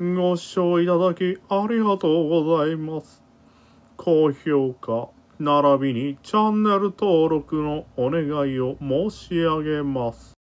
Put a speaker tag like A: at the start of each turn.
A: ご視聴いただきありがとうございます。高評価、並びにチャンネル登録のお願いを申し上げます。